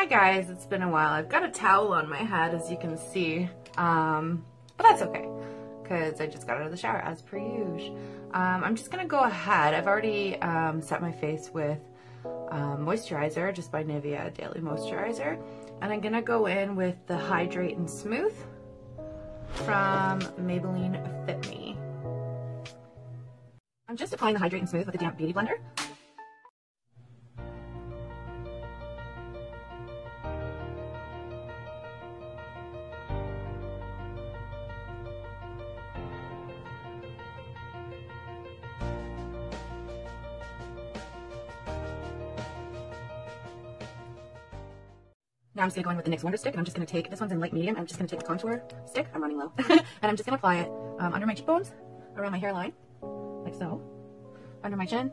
Hi guys, it's been a while. I've got a towel on my head as you can see, um, but that's okay because I just got out of the shower as per usual. Um, I'm just gonna go ahead. I've already um, set my face with um, moisturizer just by Nivea Daily Moisturizer and I'm gonna go in with the Hydrate and Smooth from Maybelline Fit Me. I'm just applying the Hydrate and Smooth with a damp beauty blender. Now I'm just going to go in with the NYX Wonder Stick, and I'm just going to take, this one's in light medium, I'm just going to take the contour stick, I'm running low, and I'm just going to apply it um, under my cheekbones, around my hairline, like so, under my chin,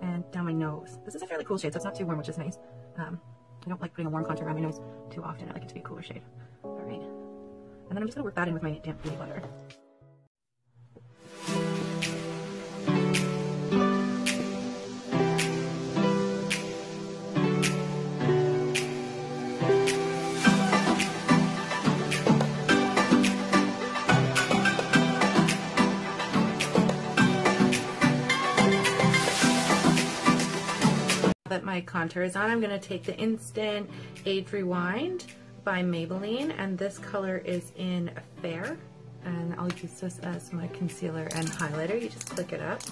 and down my nose. This is a fairly cool shade, so it's not too warm, which is nice. Um, I don't like putting a warm contour around my nose too often, I like it to be a cooler shade. Alright, and then I'm just going to work that in with my damp beauty blender. My contour is on, I'm going to take the Instant Age Rewind by Maybelline, and this color is in Fair, and I'll use this as my concealer and highlighter. You just click it up,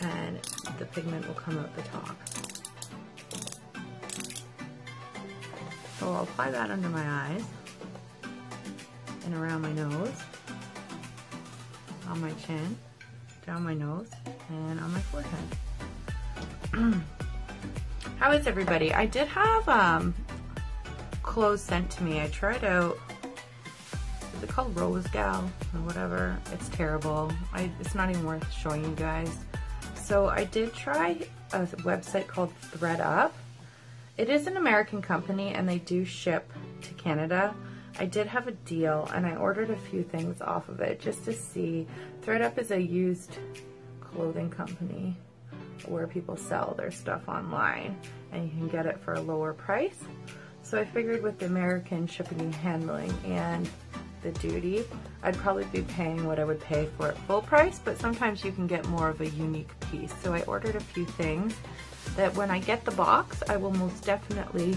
and the pigment will come out the top. So I'll apply that under my eyes, and around my nose, on my chin, down my nose, and on my forehead. How is everybody? I did have um, clothes sent to me. I tried out, is it called Rosegal or whatever? It's terrible. I, it's not even worth showing you guys. So I did try a website called ThredUp. It is an American company and they do ship to Canada. I did have a deal and I ordered a few things off of it just to see. ThredUp is a used clothing company where people sell their stuff online and you can get it for a lower price. So I figured with the American shipping and handling and the duty, I'd probably be paying what I would pay for it full price, but sometimes you can get more of a unique piece. So I ordered a few things that when I get the box, I will most definitely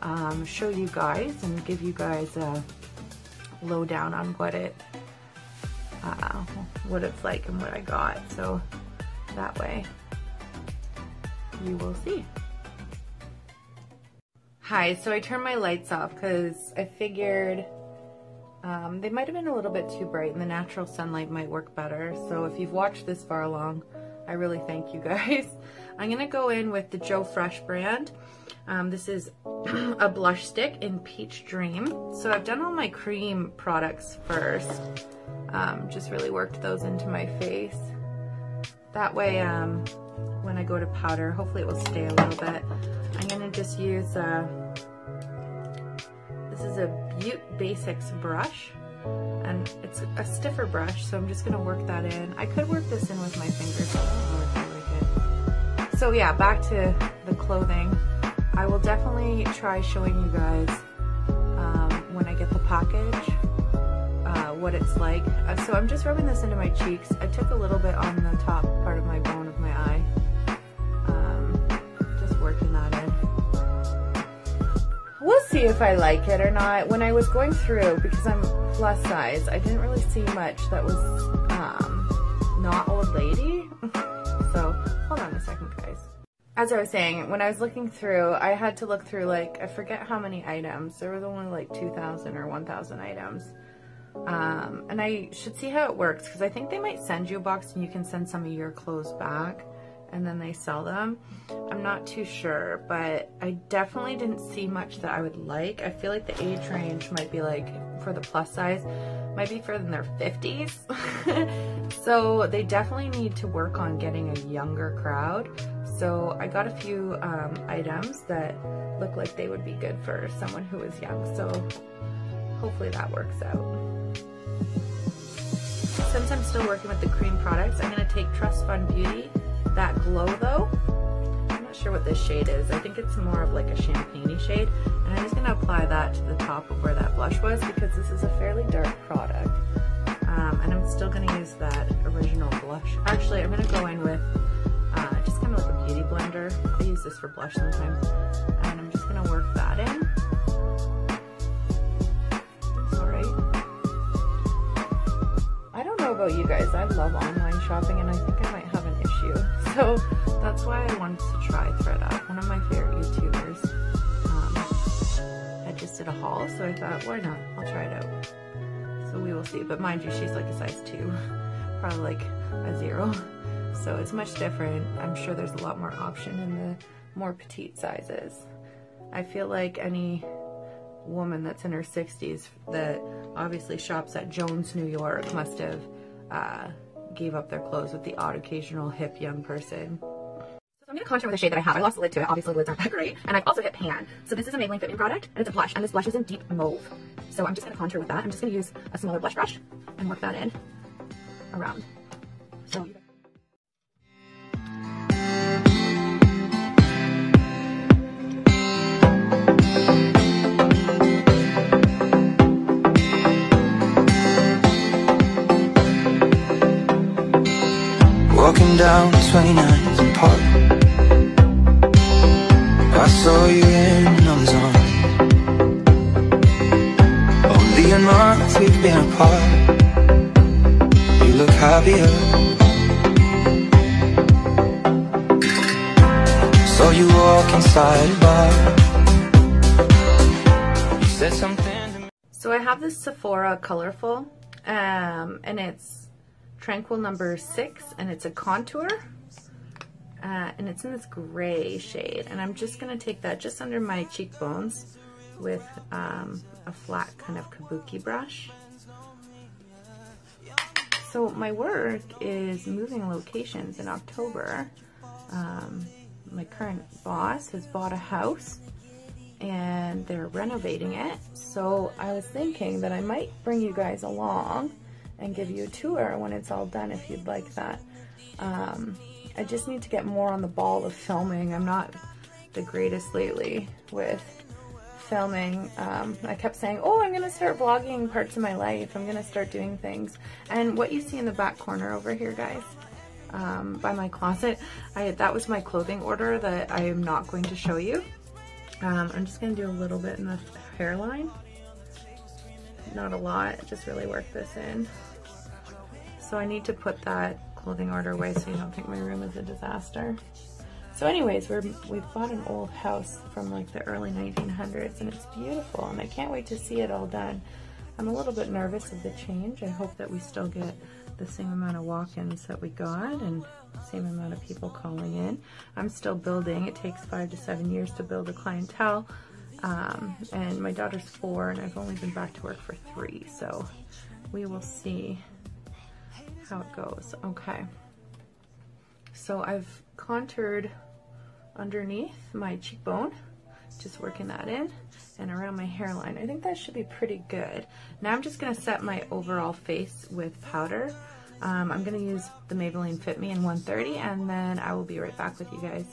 um, show you guys and give you guys a lowdown on what it uh, what it's like and what I got. So that way you will see. Hi, so I turned my lights off because I figured um, they might have been a little bit too bright and the natural sunlight might work better. So if you've watched this far along, I really thank you guys. I'm going to go in with the Joe Fresh brand. Um, this is a blush stick in Peach Dream. So I've done all my cream products first. Um, just really worked those into my face. That way, um, when I go to powder. Hopefully it will stay a little bit. I'm to just use, uh, this is a Butte Basics brush. And it's a stiffer brush, so I'm just to work that in. I could work this in with my fingers. So yeah, back to the clothing. I will definitely try showing you guys um, when I get the package uh, what it's like. Uh, so I'm just rubbing this into my cheeks. I took a little bit on the top part of my bone of my eye see if I like it or not. When I was going through, because I'm plus size, I didn't really see much that was um, not old lady. so hold on a second, guys. As I was saying, when I was looking through, I had to look through like, I forget how many items. There was only like 2,000 or 1,000 items. Um, and I should see how it works because I think they might send you a box and you can send some of your clothes back and then they sell them. I'm not too sure, but I definitely didn't see much that I would like. I feel like the age range might be like, for the plus size, might be for their 50s. so they definitely need to work on getting a younger crowd. So I got a few um, items that look like they would be good for someone who is young. So hopefully that works out. Since I'm still working with the cream products, I'm going to take Trust Fund Beauty that glow though. I'm not sure what this shade is. I think it's more of like a champagne shade. And I'm just gonna apply that to the top of where that blush was because this is a fairly dark product. Um, and I'm still gonna use that original blush. Actually, I'm gonna go in with uh, just kind of like a beauty blender. I use this for blush sometimes. And I'm just gonna work that in. I don't know about you guys, I love online shopping and I think I might have. So that's why I wanted to try ThredUp. One of my favorite YouTubers um, I just did a haul, so I thought, why not? I'll try it out. So we will see. But mind you, she's like a size 2, probably like a 0. So it's much different. I'm sure there's a lot more option in the more petite sizes. I feel like any woman that's in her 60s that obviously shops at Jones, New York must have uh, gave up their clothes with the odd occasional hip young person. So I'm going to contour with a shade that I have. I lost the lid to it. Obviously, the lids aren't that great. And I've also hit pan. So this is a Maybelline Fit Me product, and it's a blush. And this blush is in deep mauve. So I'm just going to contour with that. I'm just going to use a smaller blush brush and work that in around. So Walking down 29th Park I saw you in Amazon. Only a month we've been apart. You look happier. Saw you walk inside a bar. You said something So I have this Sephora Colorful um, and it's Tranquil number six, and it's a contour. Uh, and it's in this gray shade. And I'm just going to take that just under my cheekbones with um, a flat kind of kabuki brush. So my work is moving locations in October. Um, my current boss has bought a house and they're renovating it. So I was thinking that I might bring you guys along and give you a tour when it's all done if you'd like that. Um, I just need to get more on the ball of filming. I'm not the greatest lately with filming. Um, I kept saying, oh, I'm going to start vlogging parts of my life. I'm going to start doing things. And what you see in the back corner over here, guys, um, by my closet, I, that was my clothing order that I am not going to show you. Um, I'm just going to do a little bit in the hairline. Not a lot, just really work this in. So I need to put that clothing order away so you don't think my room is a disaster. So anyways, we're, we've bought an old house from like the early 1900s and it's beautiful and I can't wait to see it all done. I'm a little bit nervous of the change. I hope that we still get the same amount of walk-ins that we got and same amount of people calling in. I'm still building. It takes five to seven years to build a clientele. Um, and my daughter's four and I've only been back to work for three. So we will see how it goes. Okay. So I've contoured underneath my cheekbone, just working that in, and around my hairline. I think that should be pretty good. Now I'm just going to set my overall face with powder. Um, I'm going to use the Maybelline Fit Me in 130, and then I will be right back with you guys.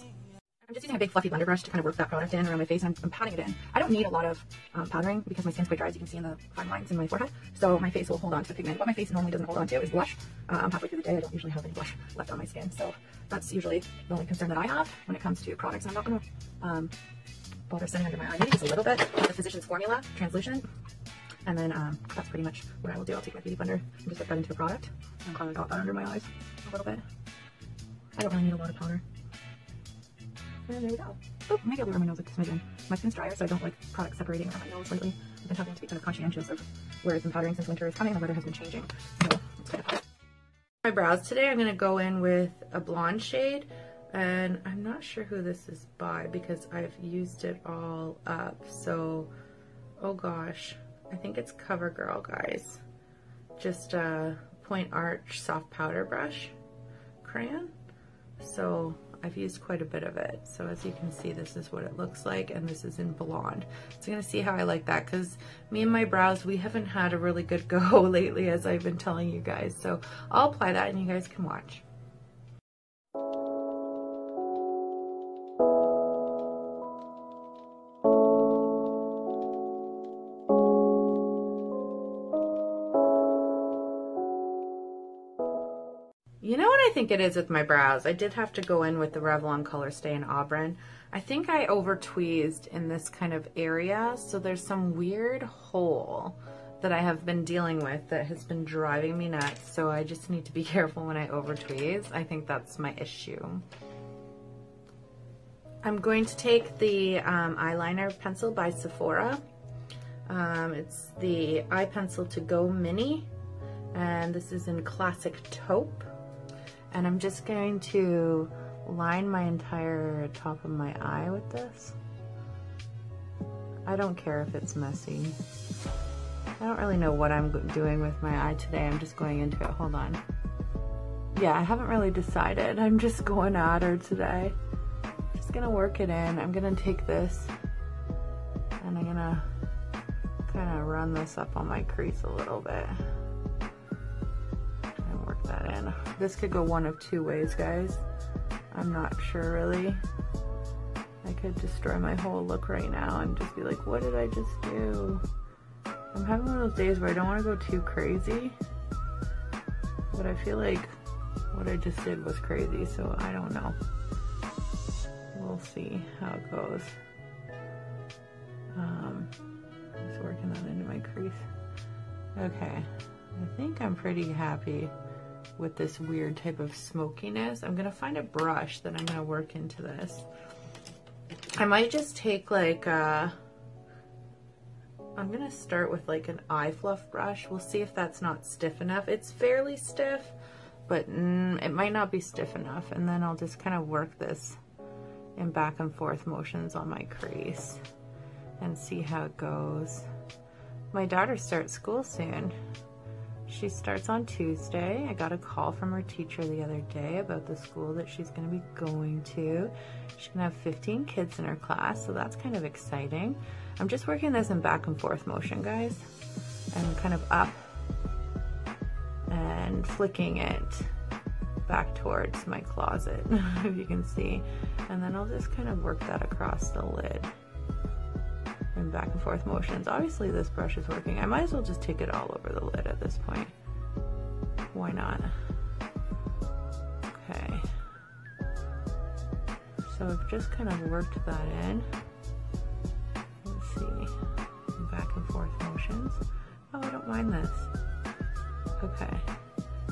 I'm just using a big fluffy blender brush to kind of work that product in around my face. I'm, I'm patting it in. I don't need a lot of um, powdering because my skin's quite dry, as you can see in the fine lines in my forehead. So my face will hold on to the pigment. What my face normally doesn't hold on to is blush. Uh, I'm halfway through the day. I don't usually have any blush left on my skin. So that's usually the only concern that I have when it comes to products. I'm not going to um, bother sending under my eye. Maybe just a little bit of the Physicians Formula translucent. And then um, that's pretty much what I will do. I'll take my beauty blender and just put that into a product. And kind of got that under my eyes a little bit. I don't really need a lot of powder. And there we go. Oh, maybe I'll do on my nose with smidgen. My skin's drier, so I don't like products separating around my nose lately. I've been having to be kind of conscientious of where it's been powdering since winter is coming. And the weather has been changing. So my brows today, I'm going to go in with a blonde shade. And I'm not sure who this is by because I've used it all up. So, oh gosh. I think it's CoverGirl, guys. Just a point arch soft powder brush crayon. So I've used quite a bit of it. So as you can see, this is what it looks like, and this is in blonde. So I'm gonna see how I like that, because me and my brows, we haven't had a really good go lately, as I've been telling you guys. So I'll apply that, and you guys can watch. Think it is with my brows. I did have to go in with the Revlon Color Stay in Auburn. I think I over tweezed in this kind of area, so there's some weird hole that I have been dealing with that has been driving me nuts, so I just need to be careful when I over tweeze. I think that's my issue. I'm going to take the um, eyeliner pencil by Sephora. Um, it's the eye pencil to go mini and this is in classic taupe and I'm just going to line my entire top of my eye with this. I don't care if it's messy. I don't really know what I'm doing with my eye today. I'm just going into it. Hold on. Yeah, I haven't really decided. I'm just going at her today. Just gonna work it in. I'm gonna take this and I'm gonna kind of run this up on my crease a little bit This could go one of two ways, guys. I'm not sure really. I could destroy my whole look right now and just be like, what did I just do? I'm having one of those days where I don't want to go too crazy, but I feel like what I just did was crazy, so I don't know. We'll see how it goes. Um, just working that into my crease. Okay, I think I'm pretty happy with this weird type of smokiness. I'm gonna find a brush that I'm gonna work into this. I might just take like, uh, I'm gonna start with like an eye fluff brush. We'll see if that's not stiff enough. It's fairly stiff, but mm, it might not be stiff enough. And then I'll just kind of work this in back and forth motions on my crease and see how it goes. My daughter starts school soon. She starts on Tuesday. I got a call from her teacher the other day about the school that she's going to be going to. She's going to have 15 kids in her class, so that's kind of exciting. I'm just working this in back and forth motion, guys, and kind of up and flicking it back towards my closet, if you can see. And then I'll just kind of work that across the lid and back and forth motions. Obviously this brush is working. I might as well just take it all over the lid at this point. Why not? Okay. So I've just kind of worked that in. Let's see. Back and forth motions. Oh, I don't mind this. Okay.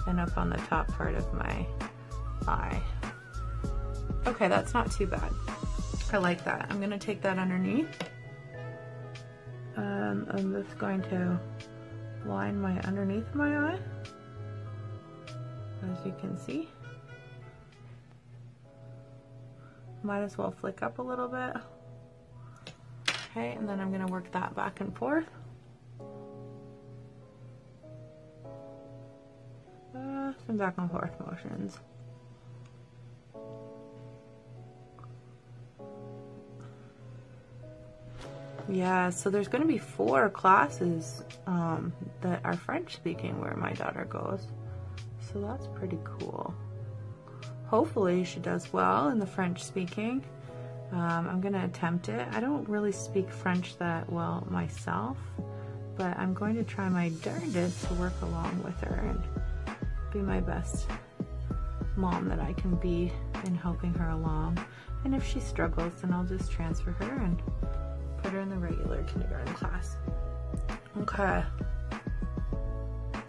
And up on the top part of my eye. Okay, that's not too bad. I like that. I'm gonna take that underneath and I'm just going to line my underneath my eye. As you can see. Might as well flick up a little bit. Okay and then I'm gonna work that back and forth. Uh, some back and forth motions Yeah, so there's going to be four classes um, that are French speaking where my daughter goes. So that's pretty cool. Hopefully she does well in the French speaking. Um, I'm going to attempt it. I don't really speak French that well myself, but I'm going to try my darndest to work along with her and be my best mom that I can be in helping her along. And if she struggles, then I'll just transfer her and put her in the regular kindergarten class. Okay.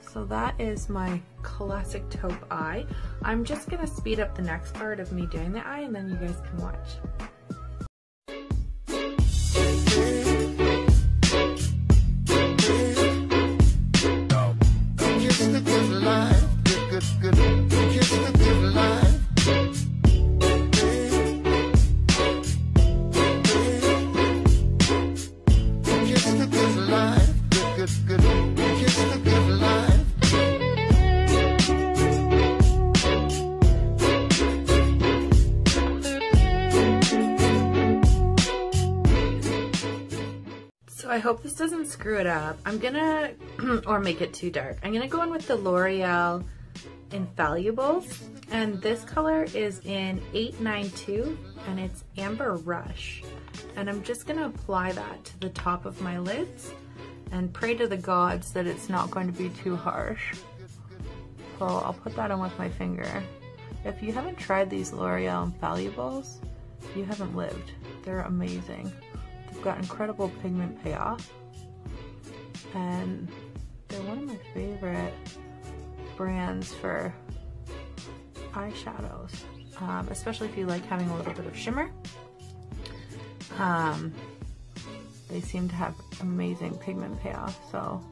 So that is my classic taupe eye. I'm just gonna speed up the next part of me doing the eye and then you guys can watch. I hope this doesn't screw it up. I'm gonna, or make it too dark. I'm gonna go in with the L'Oreal Infallibles. And this color is in 892 and it's Amber Rush. And I'm just gonna apply that to the top of my lids and pray to the gods that it's not going to be too harsh. So I'll put that on with my finger. If you haven't tried these L'Oreal Infallibles, you haven't lived. They're amazing. They've got incredible pigment payoff. And they're one of my favorite brands for eyeshadows, um, especially if you like having a little bit of shimmer. Um, they seem to have amazing pigment payoff, so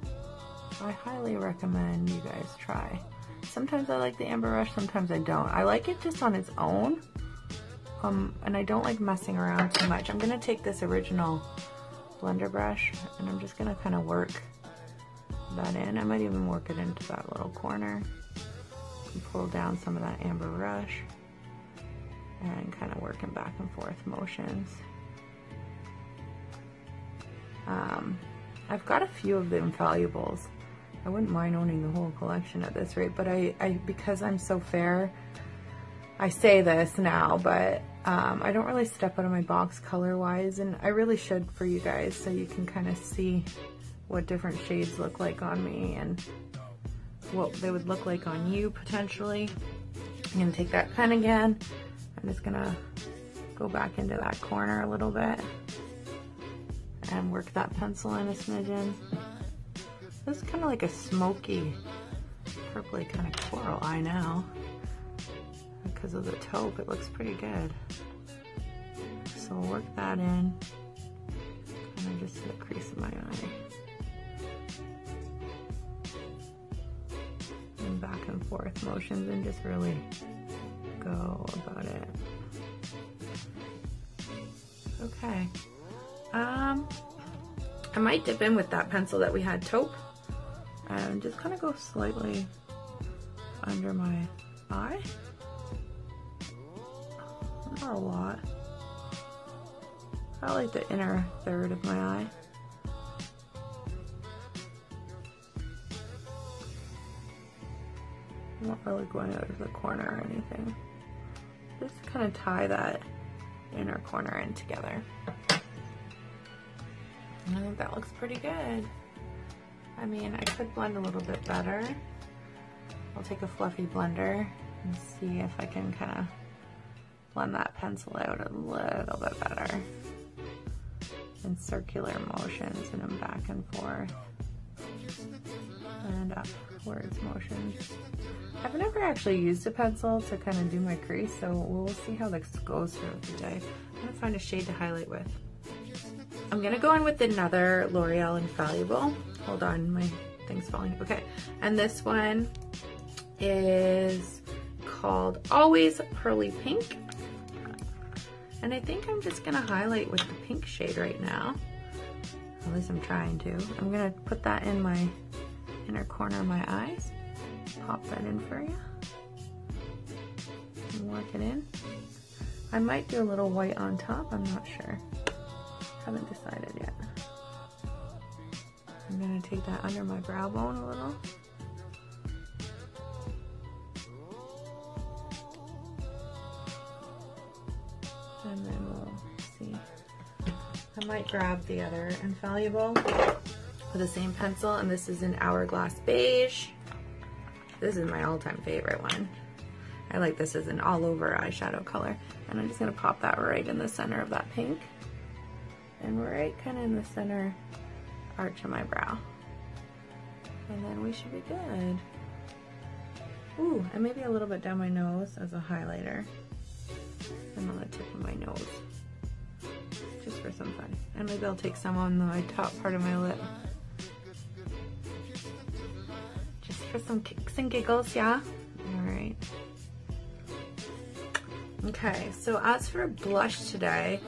I highly recommend you guys try. Sometimes I like the Amber Rush, sometimes I don't. I like it just on its own, um, and I don't like messing around too much. I'm gonna take this original blender brush, and I'm just gonna kind of work that in. I might even work it into that little corner and pull down some of that Amber Rush and kind of working back and forth motions. Um, I've got a few of the infallibles. I wouldn't mind owning the whole collection at this rate, but I, I because I'm so fair, I say this now, but um, I don't really step out of my box color-wise, and I really should for you guys so you can kind of see what different shades look like on me and what they would look like on you potentially. I'm gonna take that pen again. I'm just gonna go back into that corner a little bit and work that pencil in a smidgen. This is kind of like a smoky, purpley kind of coral eye now. Because of the taupe, it looks pretty good. So I'll work that in. Kind of just the crease of my eye. And back and forth motions and just really go about it. Okay. Um, I might dip in with that pencil that we had taupe and just kind of go slightly under my eye. Not a lot. I like the inner third of my eye. I'm not really going out of the corner or anything. Just kind of tie that inner corner in together. I think that looks pretty good. I mean, I could blend a little bit better. I'll take a fluffy blender and see if I can kind of blend that pencil out a little bit better. In circular motions and then back and forth. And upwards motions. I've never actually used a pencil to kind of do my crease, so we'll see how this goes throughout the day. I'm gonna find a shade to highlight with. I'm gonna go in with another L'Oreal Infallible. Hold on, my thing's falling. Okay, and this one is called Always Pearly Pink. And I think I'm just gonna highlight with the pink shade right now. At least I'm trying to. I'm gonna put that in my inner corner of my eyes. Pop that in for you. And work it in. I might do a little white on top, I'm not sure. Haven't decided yet. I'm gonna take that under my brow bone a little. And then we'll see. I might grab the other Infallible with the same pencil, and this is an Hourglass Beige. This is my all-time favorite one. I like this as an all-over eyeshadow color. And I'm just gonna pop that right in the center of that pink and right kind of in the center arch of my brow. And then we should be good. Ooh, and maybe a little bit down my nose as a highlighter. And on the tip of my nose. Just for some fun. And maybe I'll take some on the top part of my lip. Just for some kicks and giggles, yeah? Alright. Okay, so as for blush today,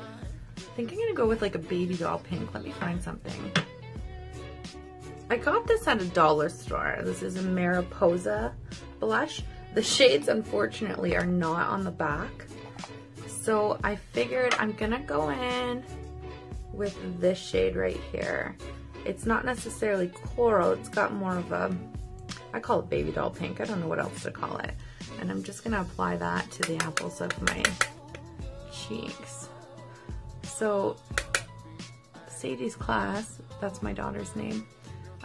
think I'm gonna go with like a baby doll pink. Let me find something. I got this at a dollar store. This is a Mariposa blush. The shades, unfortunately, are not on the back. So I figured I'm gonna go in with this shade right here. It's not necessarily coral, it's got more of a, I call it baby doll pink. I don't know what else to call it. And I'm just gonna apply that to the apples of my cheeks. So Sadie's class, that's my daughter's name,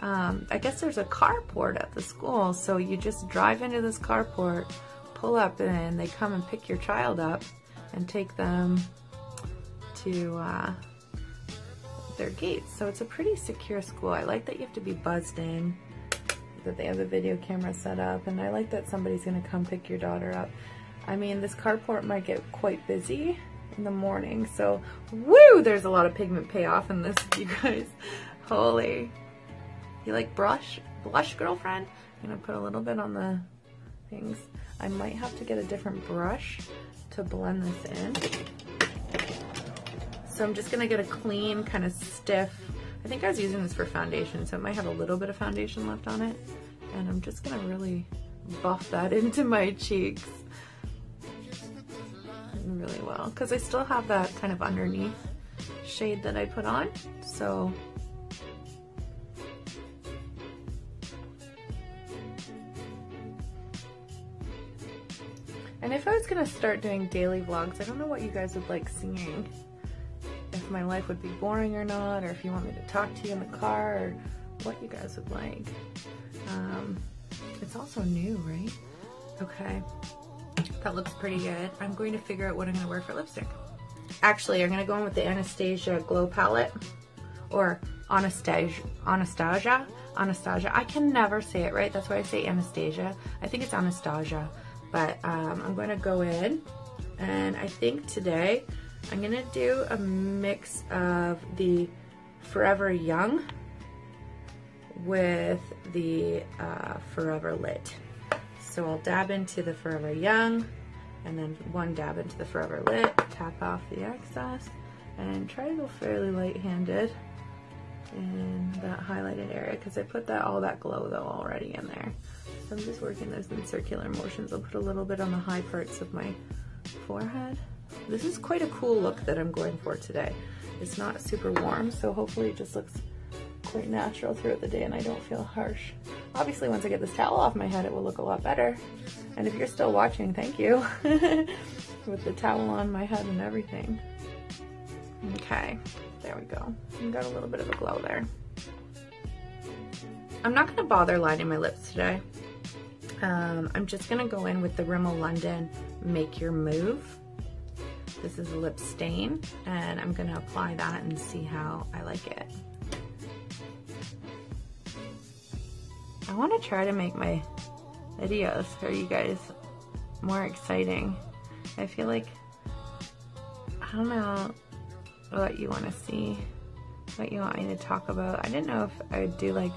um, I guess there's a carport at the school. So you just drive into this carport, pull up and they come and pick your child up and take them to uh, their gates. So it's a pretty secure school. I like that you have to be buzzed in, that they have a video camera set up, and I like that somebody's gonna come pick your daughter up. I mean, this carport might get quite busy in the morning, so woo, there's a lot of pigment payoff in this, you guys. Holy. You like brush? Blush, girlfriend? I'm gonna put a little bit on the things. I might have to get a different brush to blend this in. So I'm just gonna get a clean, kind of stiff, I think I was using this for foundation, so it might have a little bit of foundation left on it. And I'm just gonna really buff that into my cheeks really well because I still have that kind of underneath shade that I put on. So And if I was gonna start doing daily vlogs, I don't know what you guys would like seeing. If my life would be boring or not, or if you want me to talk to you in the car, or what you guys would like. Um, it's also new, right? Okay, that looks pretty good. I'm going to figure out what I'm gonna wear for lipstick. Actually, I'm gonna go in with the Anastasia Glow Palette, or Anastasia, Anastasia, Anastasia. I can never say it right, that's why I say Anastasia. I think it's Anastasia. But um, I'm going to go in and I think today I'm going to do a mix of the Forever Young with the uh, Forever Lit. So I'll dab into the Forever Young and then one dab into the Forever Lit, tap off the excess, and try to go fairly light-handed in that highlighted area because I put that all that glow though already in there. So I'm just working those in circular motions. I'll put a little bit on the high parts of my forehead. This is quite a cool look that I'm going for today. It's not super warm, so hopefully it just looks quite natural throughout the day and I don't feel harsh. Obviously, once I get this towel off my head, it will look a lot better. And if you're still watching, thank you. With the towel on my head and everything. Okay, there we go. I got a little bit of a glow there. I'm not gonna bother lining my lips today. Um, I'm just gonna go in with the Rimmel London Make Your Move. This is a lip stain and I'm gonna apply that and see how I like it. I wanna try to make my videos for you guys more exciting. I feel like, I don't know what you wanna see, what you want me to talk about. I didn't know if I would do like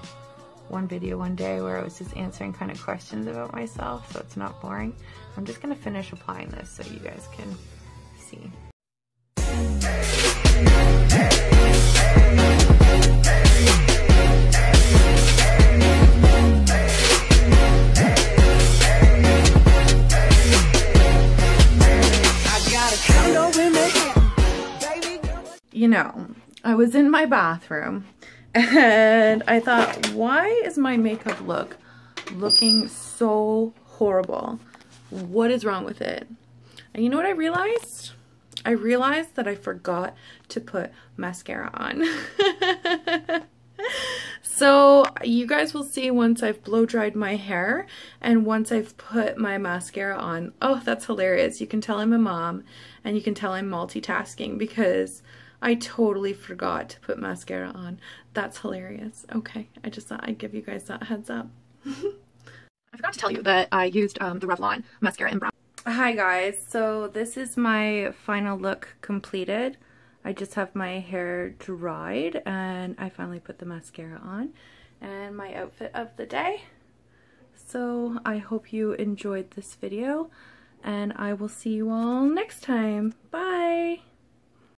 one video one day where I was just answering kind of questions about myself so it's not boring. I'm just going to finish applying this so you guys can see. Know, I was in my bathroom and I thought, why is my makeup look looking so horrible? What is wrong with it? And you know what I realized? I realized that I forgot to put mascara on. so you guys will see once I've blow dried my hair and once I've put my mascara on. Oh, that's hilarious. You can tell I'm a mom and you can tell I'm multitasking because I totally forgot to put mascara on. That's hilarious. Okay, I just thought I'd give you guys that heads up. I forgot to tell you that I used um, the Revlon mascara in brown. Hi guys, so this is my final look completed. I just have my hair dried and I finally put the mascara on and my outfit of the day. So I hope you enjoyed this video and I will see you all next time. Bye!